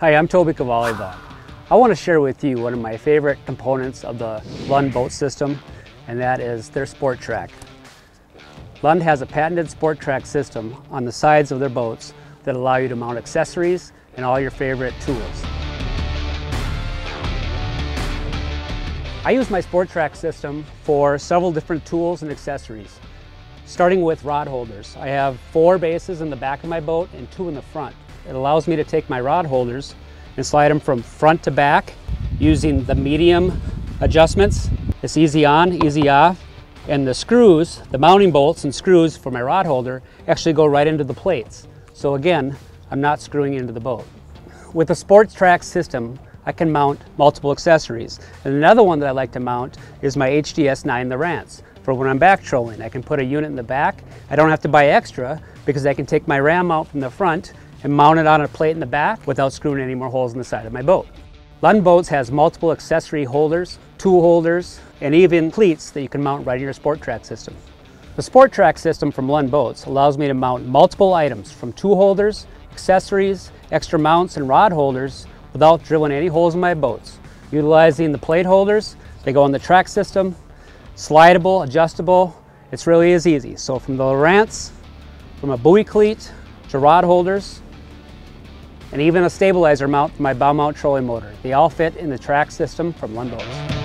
Hi, I'm Toby Kvalevog. I want to share with you one of my favorite components of the Lund boat system, and that is their SportTrak. Lund has a patented SportTrak system on the sides of their boats that allow you to mount accessories and all your favorite tools. I use my SportTrak system for several different tools and accessories. Starting with rod holders. I have four bases in the back of my boat and two in the front. It allows me to take my rod holders and slide them from front to back using the medium adjustments. It's easy on, easy off. And the screws, the mounting bolts and screws for my rod holder actually go right into the plates. So again, I'm not screwing into the boat. With the Sports Track system, I can mount multiple accessories. And another one that I like to mount is my HDS 9 Lowrance for when I'm back trolling. I can put a unit in the back. I don't have to buy extra because I can take my ram out from the front and mount it on a plate in the back without screwing any more holes in the side of my boat. Lund Boats has multiple accessory holders, tool holders, and even cleats that you can mount right in your SportTrak system. The SportTrak system from Lund Boats allows me to mount multiple items from tool holders, accessories, extra mounts, and rod holders without drilling any holes in my boats. Utilizing the plate holders, they go on the track system, slidable, adjustable, it's really as easy. So from the Lowrance, from a buoy cleat to rod holders, and even a stabilizer mount for my bow mount trolling motor. They all fit in the track system from Lund Boats.